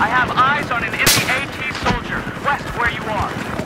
I have eyes on an enemy AT soldier, west where you are.